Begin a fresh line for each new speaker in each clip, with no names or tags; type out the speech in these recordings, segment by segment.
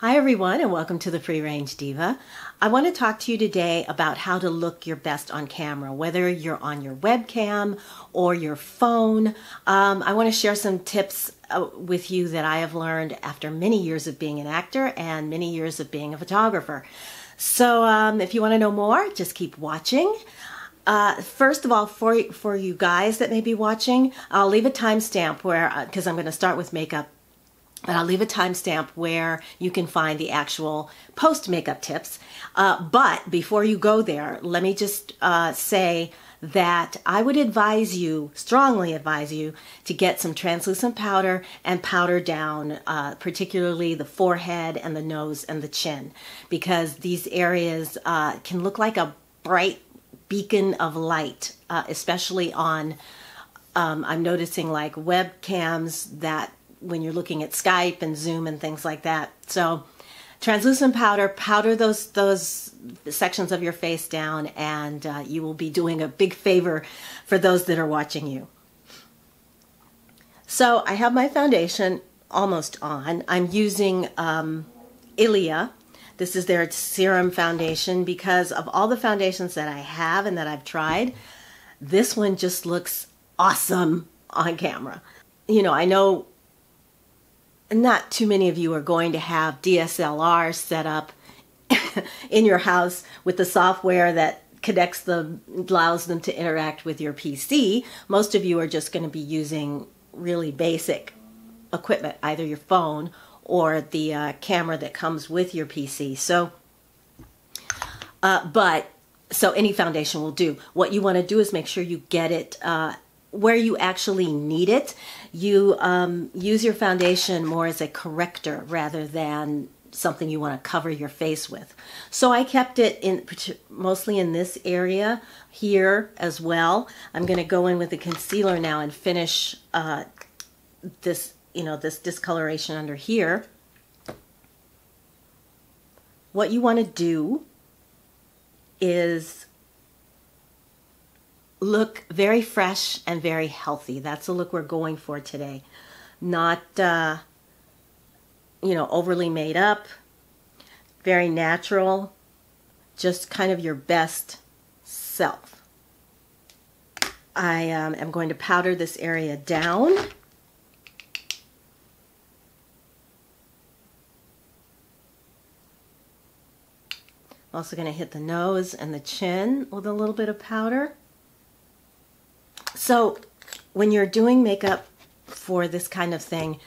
Hi, everyone, and welcome to the Free Range Diva. I want to talk to you today about how to look your best on camera, whether you're on your webcam or your phone. Um, I want to share some tips uh, with you that I have learned after many years of being an actor and many years of being a photographer. So, um, if you want to know more, just keep watching. Uh, first of all, for for you guys that may be watching, I'll leave a timestamp where because uh, I'm going to start with makeup but I'll leave a timestamp where you can find the actual post makeup tips. Uh, but before you go there, let me just uh, say that I would advise you, strongly advise you, to get some translucent powder and powder down, uh, particularly the forehead and the nose and the chin, because these areas uh, can look like a bright beacon of light, uh, especially on. Um, I'm noticing like webcams that when you're looking at Skype and Zoom and things like that. So translucent powder, powder those those sections of your face down, and uh, you will be doing a big favor for those that are watching you. So I have my foundation almost on. I'm using um, Ilia. This is their serum foundation because of all the foundations that I have and that I've tried. This one just looks awesome on camera. You know, I know not too many of you are going to have DSLR set up in your house with the software that connects them, allows them to interact with your PC. Most of you are just going to be using really basic equipment, either your phone or the uh, camera that comes with your PC. So, uh, but so any foundation will do. What you want to do is make sure you get it uh, where you actually need it, you um, use your foundation more as a corrector rather than something you want to cover your face with. So I kept it in mostly in this area here as well. I'm going to go in with the concealer now and finish uh, this, you know, this discoloration under here. What you want to do is look very fresh and very healthy. That's the look we're going for today. Not, uh, you know, overly made up, very natural, just kind of your best self. I um, am going to powder this area down. I'm also going to hit the nose and the chin with a little bit of powder. So when you're doing makeup for this kind of thing,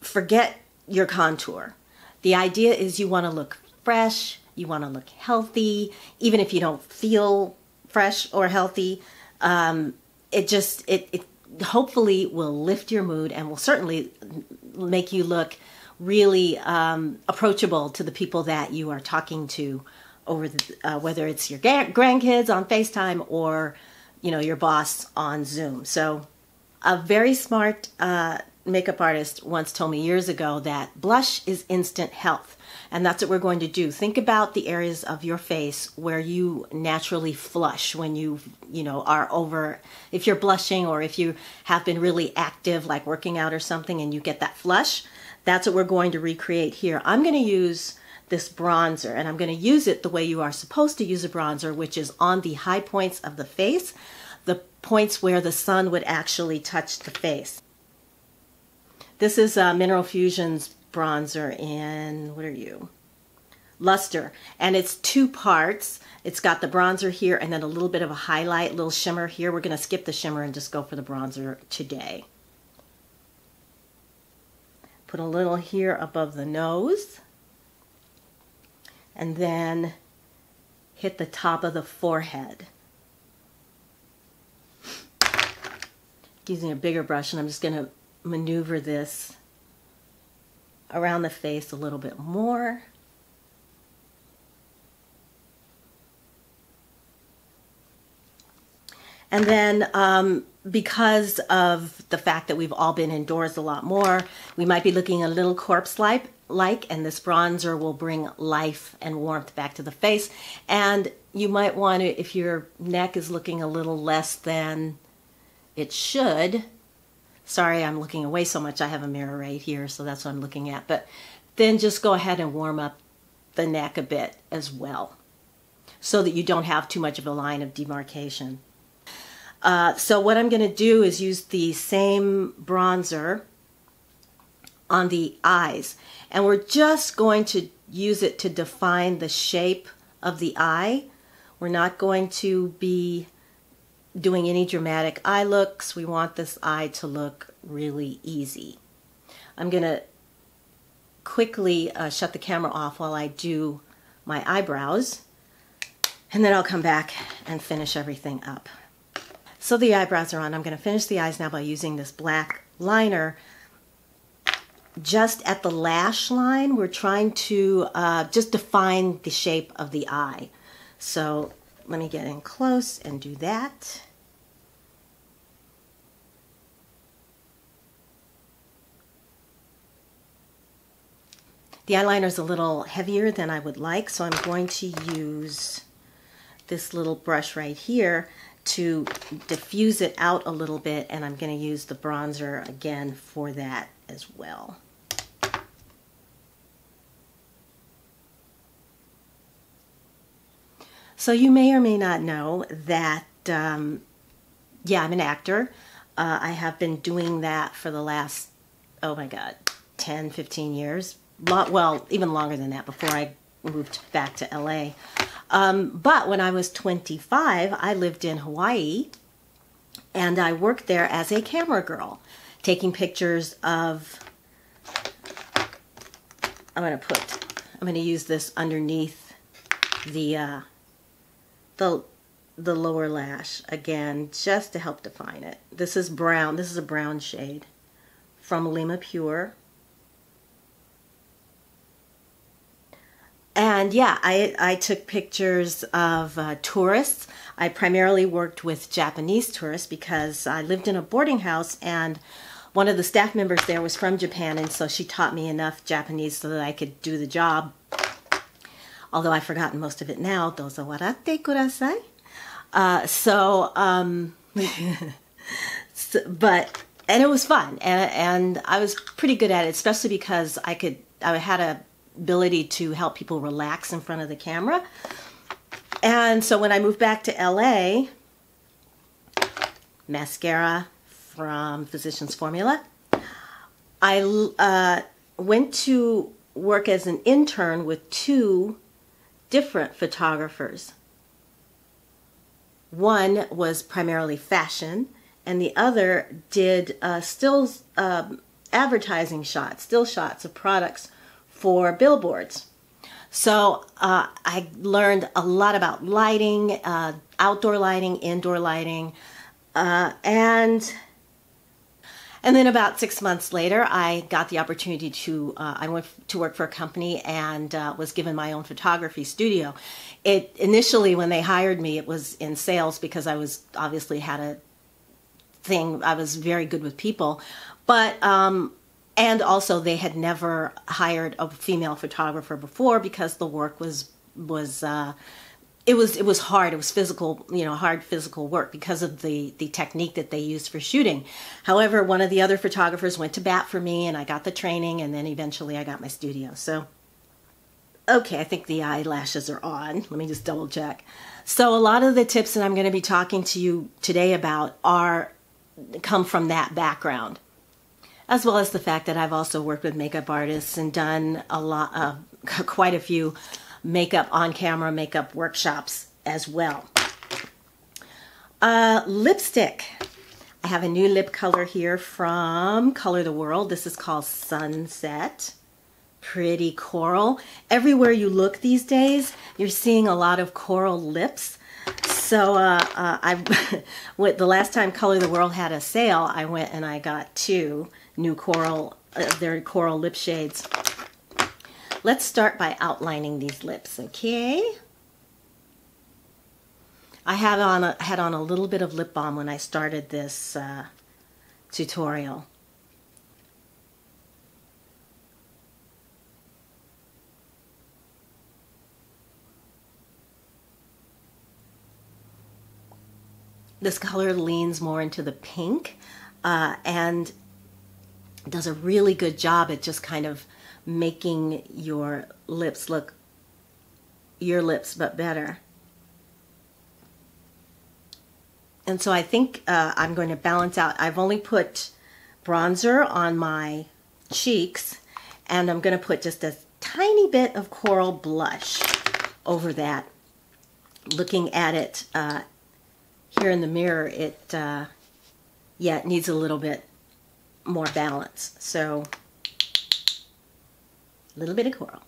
forget your contour. The idea is you want to look fresh, you want to look healthy, even if you don't feel fresh or healthy. Um, it just it, it hopefully will lift your mood and will certainly make you look really um, approachable to the people that you are talking to over the, uh, whether it's your grandkids on FaceTime or you know, your boss on Zoom. So a very smart uh, makeup artist once told me years ago that blush is instant health. And that's what we're going to do. Think about the areas of your face where you naturally flush when you, you know, are over, if you're blushing or if you have been really active, like working out or something, and you get that flush. That's what we're going to recreate here. I'm going to use this bronzer and I'm going to use it the way you are supposed to use a bronzer, which is on the high points of the face, the points where the sun would actually touch the face. This is uh, Mineral Fusion's bronzer in, what are you? Luster. And it's two parts. It's got the bronzer here and then a little bit of a highlight, little shimmer here. We're going to skip the shimmer and just go for the bronzer today. Put a little here above the nose and then hit the top of the forehead. Using a bigger brush and I'm just going to maneuver this around the face a little bit more. And then um, because of the fact that we've all been indoors a lot more, we might be looking a little corpse-like, like, and this bronzer will bring life and warmth back to the face. And you might want to, if your neck is looking a little less than it should, sorry I'm looking away so much, I have a mirror right here, so that's what I'm looking at. But then just go ahead and warm up the neck a bit as well so that you don't have too much of a line of demarcation. Uh, so what I'm going to do is use the same bronzer on the eyes and we're just going to use it to define the shape of the eye. We're not going to be doing any dramatic eye looks. We want this eye to look really easy. I'm going to quickly uh, shut the camera off while I do my eyebrows and then I'll come back and finish everything up. So the eyebrows are on. I'm going to finish the eyes now by using this black liner. Just at the lash line, we're trying to uh, just define the shape of the eye. So let me get in close and do that. The eyeliner is a little heavier than I would like, so I'm going to use this little brush right here to diffuse it out a little bit, and I'm going to use the bronzer again for that as well. So you may or may not know that, um, yeah, I'm an actor. Uh, I have been doing that for the last, oh my God, 10, 15 years, well, even longer than that before I moved back to LA. Um, but when I was 25, I lived in Hawaii and I worked there as a camera girl, taking pictures of. I'm going to put, I'm going to use this underneath the, uh, the, the lower lash again, just to help define it. This is brown. This is a brown shade from Alima Pure. And yeah, I, I took pictures of uh, tourists. I primarily worked with Japanese tourists because I lived in a boarding house and one of the staff members there was from Japan and so she taught me enough Japanese so that I could do the job. Although I've forgotten most of it now. Dozo waratte kudasai. Uh, so, um, so, but, and it was fun and, and I was pretty good at it, especially because I could, I had a ability to help people relax in front of the camera. And so when I moved back to LA, mascara from Physicians Formula, I uh, went to work as an intern with two different photographers. One was primarily fashion, and the other did uh, still um, advertising shots, still shots of products for billboards. So uh, I learned a lot about lighting, uh, outdoor lighting, indoor lighting, uh, and and then about six months later, I got the opportunity to uh, I went to work for a company and uh, was given my own photography studio. It initially when they hired me, it was in sales because I was obviously had a thing. I was very good with people, but um, and also they had never hired a female photographer before because the work was was uh, it was it was hard. It was physical you know hard physical work because of the the technique that they used for shooting. However one of the other photographers went to bat for me and i got the training and then eventually i got my studio. So okay i think the eyelashes are on. Let me just double check. So a lot of the tips that i'm going to be talking to you today about are come from that background as well as the fact that I've also worked with makeup artists and done a lot, quite a few makeup on camera makeup workshops as well. Uh, lipstick. I have a new lip color here from Color the World. This is called Sunset. Pretty coral. Everywhere you look these days, you're seeing a lot of coral lips. So uh, uh, I the last time Color the World had a sale, I went and I got two new coral, uh, their coral lip shades. Let's start by outlining these lips, okay? I had on a, had on a little bit of lip balm when I started this uh, tutorial. This color leans more into the pink uh, and does a really good job at just kind of making your lips look your lips but better. And so I think uh, I'm going to balance out. I've only put bronzer on my cheeks and I'm going to put just a tiny bit of coral blush over that. Looking at it uh, here in the mirror, it, uh, yeah, it needs a little bit more balance. So, a little bit of coral.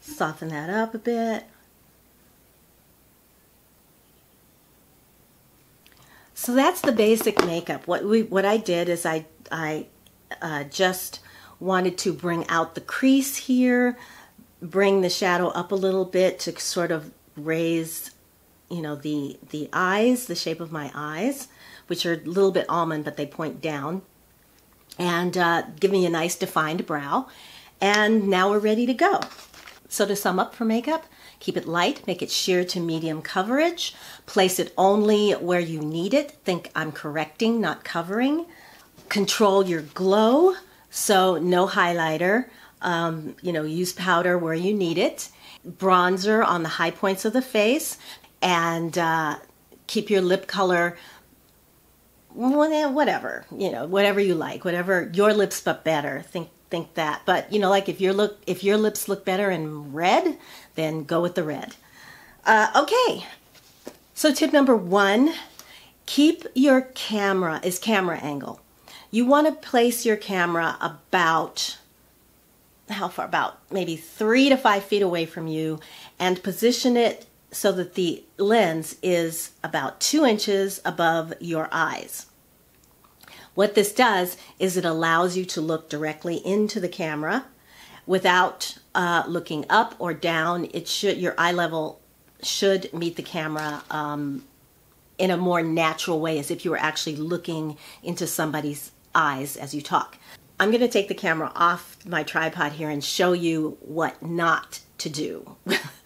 Soften that up a bit. So that's the basic makeup. What we what I did is I I uh, just wanted to bring out the crease here, bring the shadow up a little bit to sort of raise, you know, the the eyes, the shape of my eyes, which are a little bit almond, but they point down, and uh, give me a nice defined brow. And now we're ready to go. So to sum up for makeup, keep it light, make it sheer to medium coverage, place it only where you need it. Think I'm correcting, not covering. Control your glow, so no highlighter. Um, you know, use powder where you need it. Bronzer on the high points of the face, and uh, keep your lip color whatever you know whatever you like whatever your lips but better think think that. But you know, like if your look if your lips look better in red, then go with the red. Uh, okay. So tip number one, keep your camera is camera angle. You want to place your camera about how far about maybe three to five feet away from you and position it so that the lens is about two inches above your eyes. What this does is it allows you to look directly into the camera without uh, looking up or down. It should your eye level should meet the camera um, in a more natural way, as if you were actually looking into somebody's eyes as you talk. I'm going to take the camera off my tripod here and show you what not to do.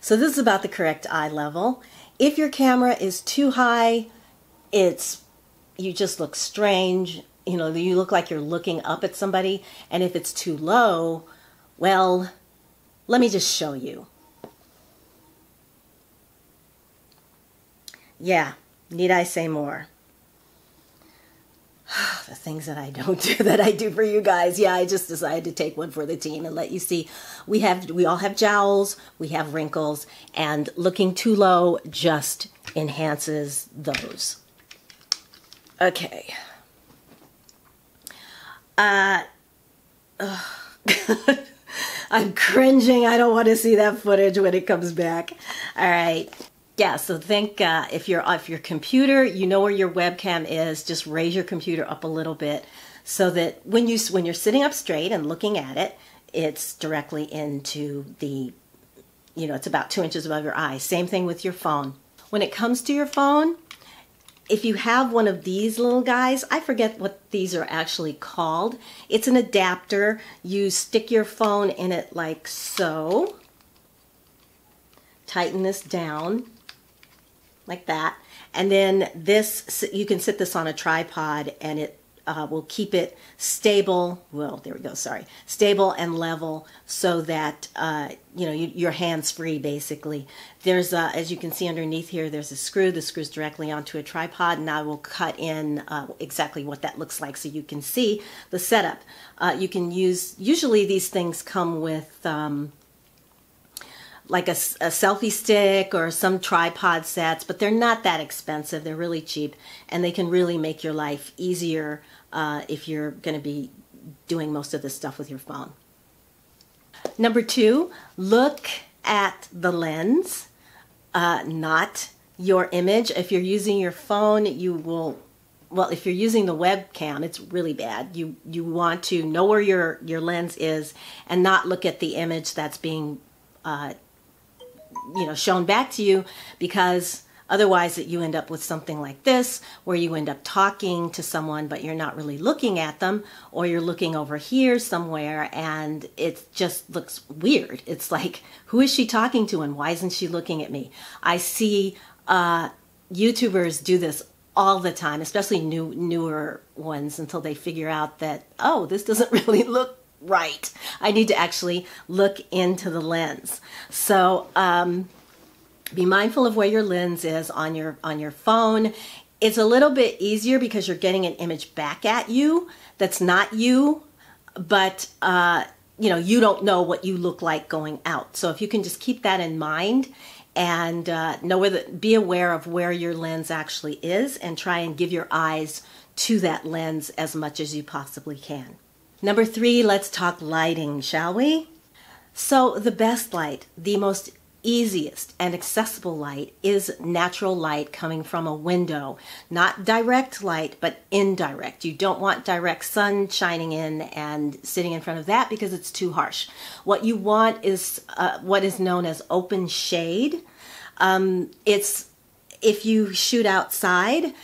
so this is about the correct eye level. If your camera is too high, it's you just look strange. You know, you look like you're looking up at somebody. And if it's too low, well, let me just show you. Yeah, need I say more? the things that I don't do that I do for you guys. Yeah, I just decided to take one for the team and let you see. We have we all have jowls, we have wrinkles, and looking too low just enhances those. Okay. Uh, I'm cringing. I don't want to see that footage when it comes back. All right. Yeah, so think uh, if you're off your computer, you know where your webcam is, just raise your computer up a little bit so that when you when you're sitting up straight and looking at it, it's directly into the you know, it's about 2 inches above your eye. Same thing with your phone. When it comes to your phone, if you have one of these little guys, I forget what these are actually called. It's an adapter. You stick your phone in it like so. Tighten this down like that. And then this, you can sit this on a tripod and it uh, will keep it stable. Well, there we go. Sorry, stable and level, so that uh, you know you, your hands free. Basically, there's a, as you can see underneath here. There's a screw. The screws directly onto a tripod, and I will cut in uh, exactly what that looks like, so you can see the setup. Uh, you can use. Usually, these things come with. Um, like a, a, selfie stick or some tripod sets, but they're not that expensive. They're really cheap and they can really make your life easier uh, if you're going to be doing most of this stuff with your phone. Number two, look at the lens, uh, not your image. If you're using your phone, you will well, if you're using the webcam, it's really bad. You you want to know where your your lens is and not look at the image that's being uh, you know shown back to you because otherwise that you end up with something like this where you end up talking to someone but you're not really looking at them or you're looking over here somewhere and it just looks weird. It's like who is she talking to and why isn't she looking at me? I see uh, youtubers do this all the time, especially new newer ones until they figure out that oh, this doesn't really look right. I need to actually look into the lens. So um, be mindful of where your lens is on your on your phone. It's a little bit easier because you're getting an image back at you that's not you, but uh, you know you don't know what you look like going out. So if you can just keep that in mind and uh, know where the, be aware of where your lens actually is and try and give your eyes to that lens as much as you possibly can. Number three, let's talk lighting, shall we? So, the best light, the most easiest and accessible light is natural light coming from a window. Not direct light, but indirect. You don't want direct sun shining in and sitting in front of that because it's too harsh. What you want is uh, what is known as open shade. Um, it's if you shoot outside,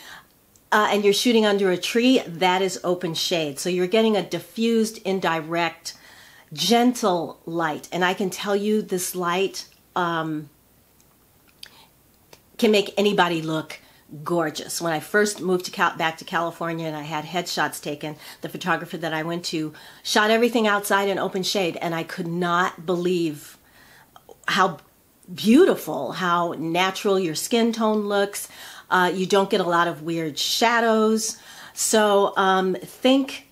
uh, and you're shooting under a tree, that is open shade. So you're getting a diffused, indirect, gentle light. And I can tell you this light um, can make anybody look gorgeous. When I first moved to back to California and I had headshots taken, the photographer that I went to shot everything outside in open shade, and I could not believe how beautiful, how natural your skin tone looks. Uh, you don't get a lot of weird shadows. So um, think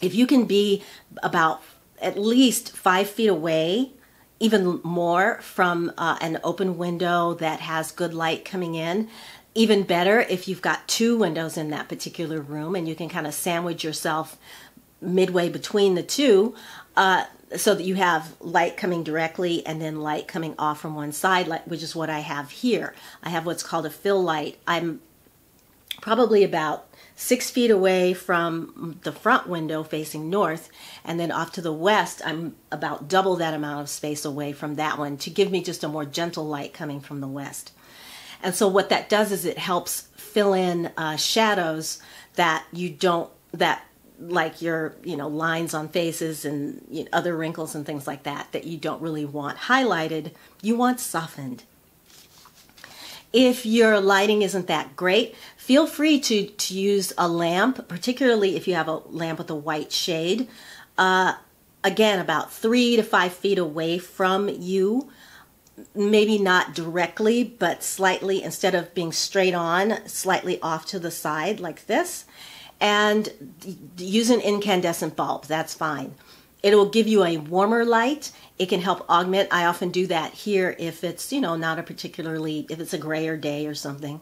if you can be about at least five feet away even more from uh, an open window that has good light coming in. Even better if you've got two windows in that particular room and you can kind of sandwich yourself midway between the two uh, so that you have light coming directly and then light coming off from one side, which is what I have here. I have what's called a fill light. I'm probably about six feet away from the front window facing north, and then off to the west, I'm about double that amount of space away from that one to give me just a more gentle light coming from the west. And so, what that does is it helps fill in uh, shadows that you don't, that like your you know lines on faces and you know, other wrinkles and things like that that you don't really want highlighted you want softened if your lighting isn't that great feel free to, to use a lamp, particularly if you have a lamp with a white shade. Uh, again, about three to five feet away from you. Maybe not directly, but slightly, instead of being straight on, slightly off to the side like this. And use an incandescent bulb, that's fine. It will give you a warmer light. It can help augment. I often do that here if it's, you know, not a particularly, if it's a grayer day or something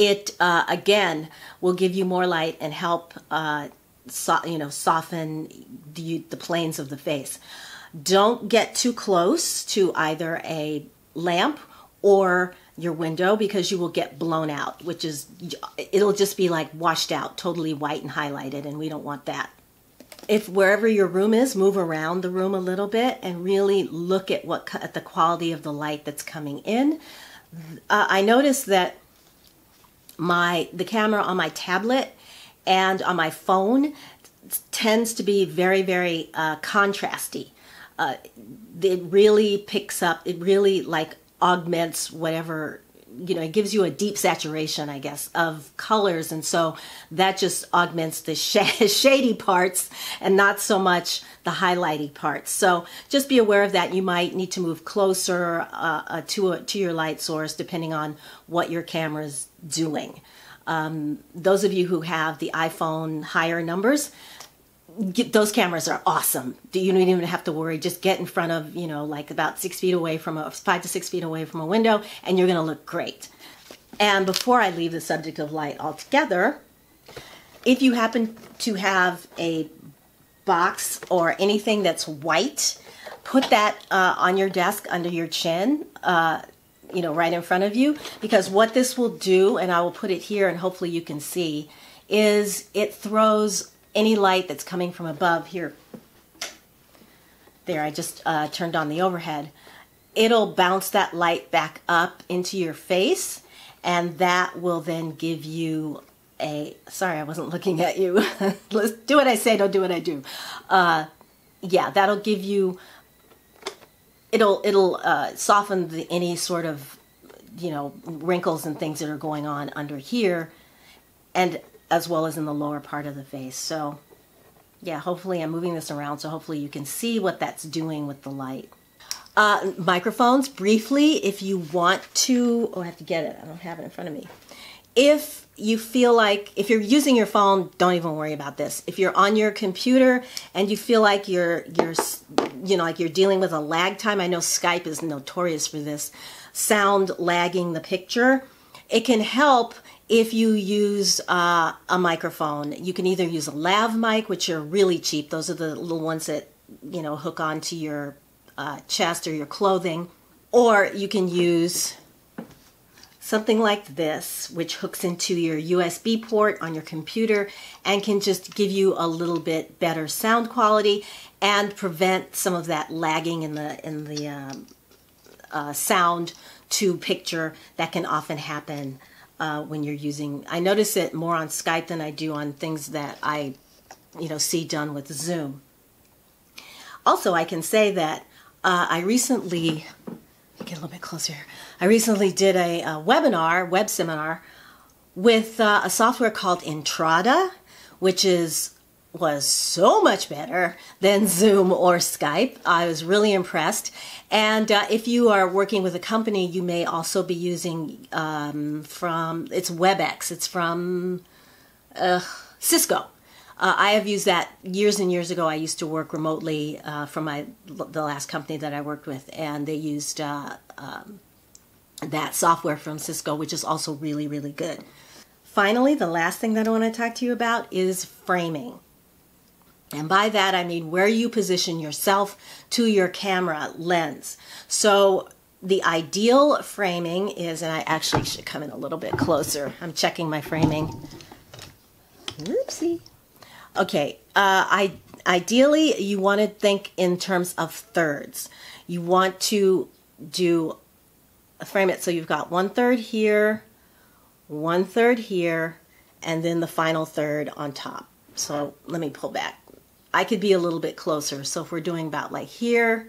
it uh, again will give you more light and help uh, so, you know soften the, the planes of the face. Don't get too close to either a lamp or your window because you will get blown out, which is it'll just be like washed out, totally white and highlighted, and we don't want that. If wherever your room is, move around the room a little bit and really look at what at the quality of the light that's coming in. Uh, I noticed that my the camera on my tablet and on my phone tends to be very very uh, contrasty. Uh, it really picks up. It really like augments whatever you know, it gives you a deep saturation, I guess, of colors. And so that just augments the sh- shady parts and not so much the highlighty parts. So just be aware of that. You might need to move closer uh, uh, to, a, to your light source depending on what your camera's doing. Um, those of you who have the iPhone higher numbers, Get, those cameras are awesome. You don't even have to worry. Just get in front of, you know, like about six feet away from a five to six feet away from a window, and you're going to look great. And before I leave the subject of light altogether, if you happen to have a box or anything that's white, put that uh, on your desk under your chin. Uh, you know, right in front of you, because what this will do, and I will put it here and hopefully you can see, is it throws any light that's coming from above here. There, I just uh, turned on the overhead. It'll bounce that light back up into your face, and that will then give you a. Sorry, I wasn't looking at you. Let's do what I say, don't do what I do. Uh, yeah, that'll give you. It'll it'll uh, soften the, any sort of you know, wrinkles and things that are going on under here and as well as in the lower part of the face. So yeah, hopefully I'm moving this around so hopefully you can see what that's doing with the light. Uh, microphones, briefly, if you want to, oh, I have to get it. I don't have it in front of me. If you feel like, if you're using your phone, don't even worry about this. If you're on your computer and you feel like you're, you're, you know, like you're dealing with a lag time, I know Skype is notorious for this, sound lagging the picture. It can help if you use uh, a microphone. You can either use a lav mic, which are really cheap. Those are the little ones that, you know, hook onto your uh, chest or your clothing. Or you can use something like this, which hooks into your USB port on your computer and can just give you a little bit better sound quality and prevent some of that lagging in the in the um, uh, sound to picture that can often happen uh, when you're using. I notice it more on Skype than I do on things that I, you know, see done with Zoom. Also, I can say that uh, I recently get a little bit closer. I recently did a, a webinar, web seminar, with uh, a software called Intrada, which is was so much better than Zoom or Skype. I was really impressed. And uh, if you are working with a company, you may also be using um, from, it's WebEx, it's from uh, Cisco. Uh, I have used that years and years ago. I used to work remotely uh, for my the last company that I worked with, and they used uh, um, that software from Cisco, which is also really, really good. Finally, the last thing that I want to talk to you about is framing. And by that, I mean where you position yourself to your camera lens. So the ideal framing is, and I actually should come in a little bit closer. I'm checking my framing. Oopsie. Okay, uh, I, ideally you want to think in terms of thirds. You want to do, frame it so you've got one third here, one third here, and then the final third on top. So let me pull back. I could be a little bit closer. So if we're doing about like here,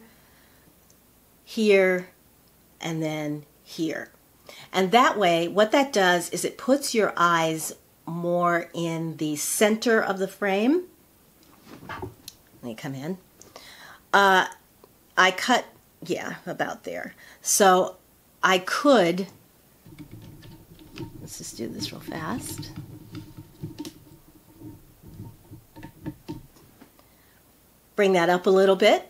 here, and then here. And that way, what that does is it puts your eyes more in the center of the frame. Let me come in. Uh, I cut, yeah, about there. So I could, let's just do this real fast. Bring that up a little bit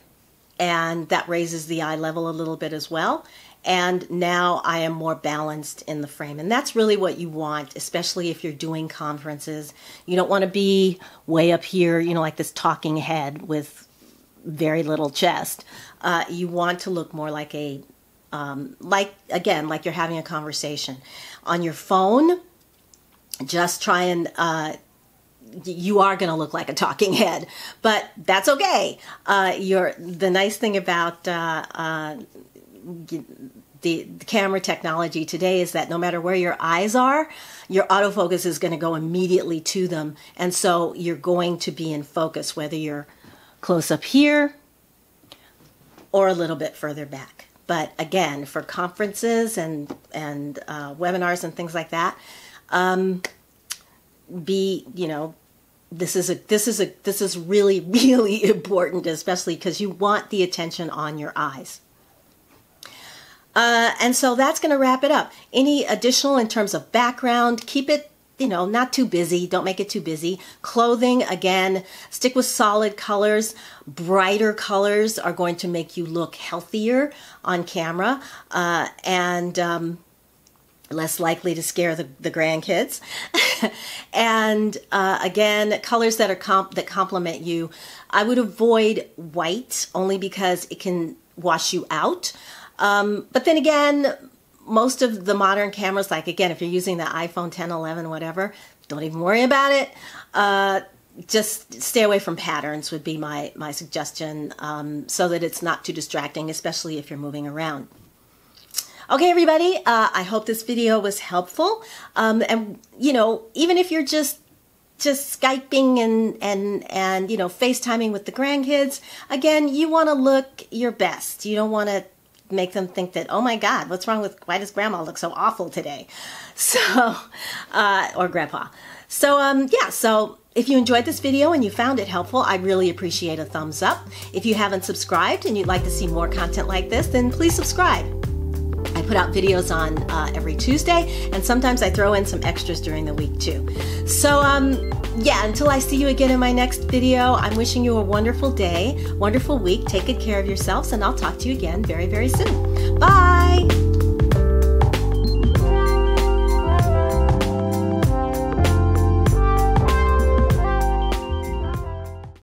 and that raises the eye level a little bit as well. And now I am more balanced in the frame. And that's really what you want, especially if you're doing conferences. You don't want to be way up here, you know, like this talking head with very little chest. Uh, you want to look more like a, um, like, again, like you're having a conversation. On your phone, just try and uh, you are going to look like a talking head, but that's okay. Uh, you're the nice thing about uh, uh, the, the, camera technology today is that no matter where your eyes are, your autofocus is going to go immediately to them, and so you're going to be in focus whether you're close up here or a little bit further back. But again, for conferences and and uh, webinars and things like that. Um, be you know this is a this is a this is really really important especially because you want the attention on your eyes. Uh, and so that's going to wrap it up. Any additional in terms of background keep it you know not too busy don't make it too busy. Clothing again stick with solid colors. Brighter colors are going to make you look healthier on camera. Uh, and um, less likely to scare the, the grandkids. and uh, again, colors that are comp that complement you. I would avoid white only because it can wash you out. Um, but then again, most of the modern cameras, like again, if you're using the iPhone 10, 11, whatever, don't even worry about it. Uh, just stay away from patterns would be my, my suggestion um, so that it's not too distracting, especially if you're moving around. Okay, everybody, uh, I hope this video was helpful. Um, and, you know, even if you're just just Skyping and, and, and, you know, FaceTiming with the grandkids, again, you want to look your best. You don't want to make them think that, oh my God, what's wrong with, why does grandma look so awful today? So, uh, or grandpa. So, um, yeah, so if you enjoyed this video and you found it helpful, I'd really appreciate a thumbs up. If you haven't subscribed and you'd like to see more content like this, then please subscribe. I put out videos on uh, every Tuesday, and sometimes I throw in some extras during the week too. So, um, yeah, until I see you again in my next video, I'm wishing you a wonderful day, wonderful week. Take good care of yourselves, and I'll talk to you again very, very soon. Bye!